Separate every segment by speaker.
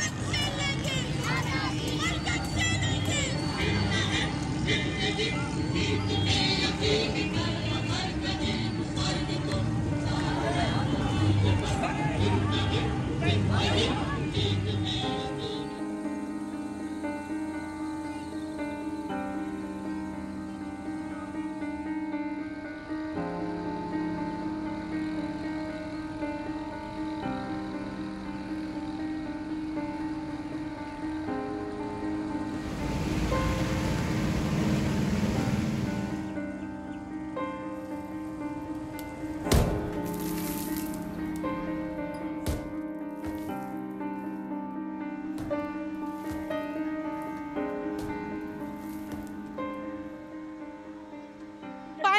Speaker 1: Oh,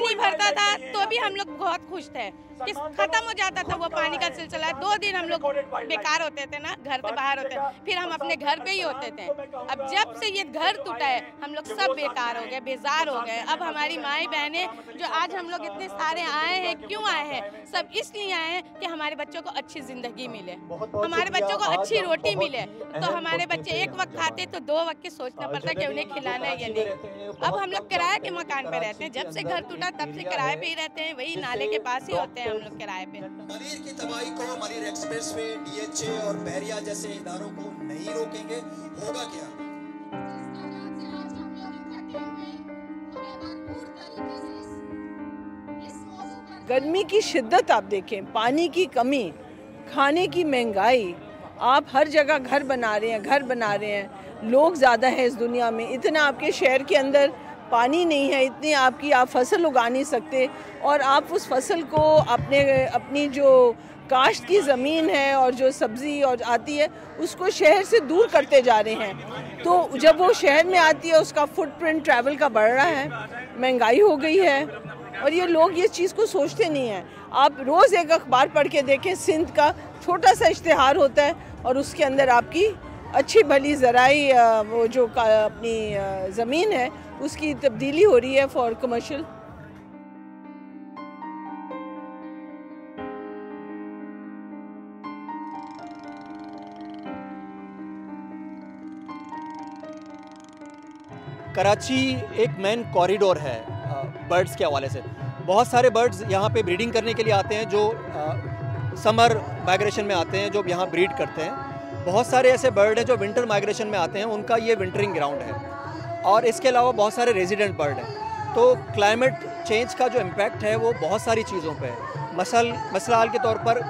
Speaker 1: पानी भरता था तो भी हम लोग बहुत खुश थे। कि खत्म हो जाता था वो पानी का सिलसिला? दो दिन हम लोग बेकार होते थे ना घर से बाहर होते फिर हम अपने घर पे ही होते थे। अब जब से ये घर टूटा है हम लोग सब बेकार हो गए बेजार हो गए। अब हमारी माई बहनें जो आज हम लोग इतने सारे आए हैं क्यों आए हैं? सब इसलिए आए हैं कि हमारे बच्चों को अच्छी ज़िंदगी मिले। हमारे बच्चों को अच्छी रोटी मिले। तो हमारे बच्चे एक वक्त खाते तो दो वक्त के सोचना पड़ता कि उन्हें खिलाना है या नहीं। अब हम लोग किराए के मकान पे रहते हैं जब से घर टूटा तब से किराए पे ही रहते हैं वही नाले के पास ही होते हैं हम लोग किराए पे।
Speaker 2: मलिर की तबाही को मलिर एक्सप्रेस वे डीएचए और बहरिया जैसे इदारों को नहीं रोकेंगे होगा क्या?
Speaker 3: गर्मी की शिद्दत आप देखें पानी की कमी खाने की महँगाई आप हर जगह घर बना रहे हैं घर बना रहे हैं लोग ज़्यादा हैं इस दुनिया में। इतना आपके शहर के अंदर पानी नहीं है, इतनी आपकी आप फ़सल उगा नहीं सकते और आप उस फ़सल को अपने, अपनी जो काश्त की ज़मीन है और जो सब्ज़ी और आती है, उसको शहर से दूर करते जा रहे हैं। तो जब वो शहर में आती है, उसका फुटप्रिंट ट्रैवल का बढ़ रहा है, महँगाई हो गई है और ये लोग ये चीज़ को सोचते नहीं हैं। आप रोज़ एक अखबार पढ़ के देखें, सिंध का छोटा सा इश्तहार होता है और उसके अंदर आपकी अच्छी भली ज़राई वो जो अपनी ज़मीन है, उसकी तब्दीली हो रही है फॉर कमर्शियल
Speaker 4: कराची एक मेन कॉरिडोर है बर्ड्स के हवाले से। बहुत सारे बर्ड्स यहाँ पे ब्रीडिंग करने के लिए आते हैं जो समर माइग्रेशन में आते हैं, जो यहाँ ब्रीड करते हैं। बहुत सारे ऐसे बर्ड हैं जो विंटर माइग्रेशन में आते हैं, उनका ये विंटरिंग ग्राउंड है। और इसके अलावा बहुत सारे रेजिडेंट बर्ड हैं। तो क्लाइमेट चेंज का जो इम्पैक्ट है, वो बहुत सारी चीज़ों पे है। मसल, मसलाल के तौर पर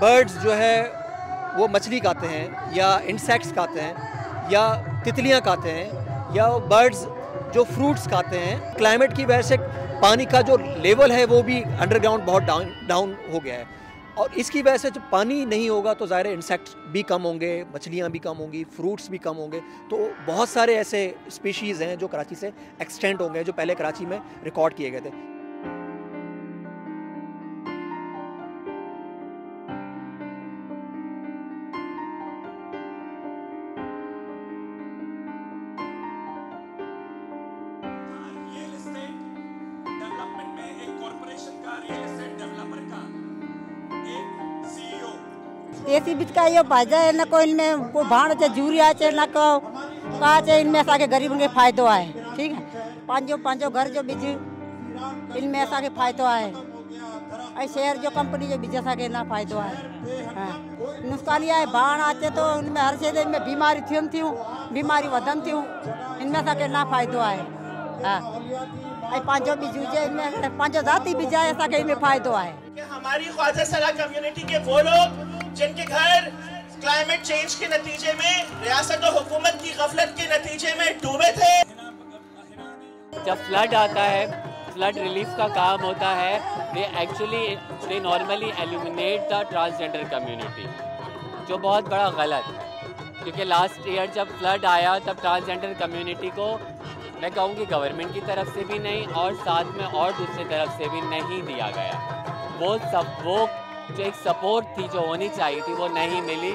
Speaker 4: बर्ड्स जो है, वो मछली खाते हैं, या इंसेक्ट्स खाते हैं, या तितलियाँ खाते हैं, या बर्ड्स जो फ्रूट्स खाते हैं। क्लाइमेट की वजह से पानी का जो लेवल है, वो भी अंडरग्राउंड बहुत डाउन डाउन हो गया है। और इसकी वजह से जब पानी नहीं होगा तो ज़ाहिर इंसेक्ट्स भी कम होंगे, मछलियाँ भी कम होंगी फ्रूट्स भी कम होंगे। तो बहुत सारे ऐसे स्पीशीज़ हैं जो कराची से एक्सटेंट होंगे, जो पहले कराची में रिकॉर्ड किए गए थे।
Speaker 5: रियल
Speaker 6: देसी बिचका भाॼा न को इनमें को भाण अचे जूरी अचे न को का अचे इनमें असांखे ग़रीबनि खे फ़ाइदो आहे ठीकु आहे पंहिंजो पंहिंजो घर जो ॿिज इनमें असांखे फ़ाइदो आहे ऐं शहर जो कंपनी जो ॿिज असांखे न फ़ाइदो आहे हा। नुक़सानी आहे भाण अचे थो इनमें हर शइ में बीमारी थियनि थियूं बीमारियूं वधनि थियूं इनमें असांखे न फ़ाइदो आहे हा। ऐं पंहिंजो ॿिज हुजे इनमें पंहिंजो ज़ाती ॿिज आहे असांखे इनमें फ़ाइदो आहे
Speaker 7: हमारी ख्वाजा सरा कम्युनिटी के वो लोग जिनके घर क्लाइमेट चेंज के नतीजे में, रियासत और हुकूमत की गफलत के नतीजे में डूबे थे।
Speaker 8: जब फ्लड आता है फ्लड रिलीफ का काम होता है they actually they normally eliminate the transgender community जो बहुत बड़ा गलत क्योंकि लास्ट ईयर जब फ्लड आया, तब ट्रांसजेंडर कम्युनिटी को मैं कहूँगी गवर्नमेंट की तरफ़ से भी नहीं, और साथ में और दूसरी तरफ़ से भी नहीं दिया गया। वो सब, वो जो एक सपोर्ट थी जो होनी चाहिए थी वो नहीं मिली।